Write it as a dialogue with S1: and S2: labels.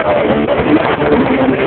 S1: I'm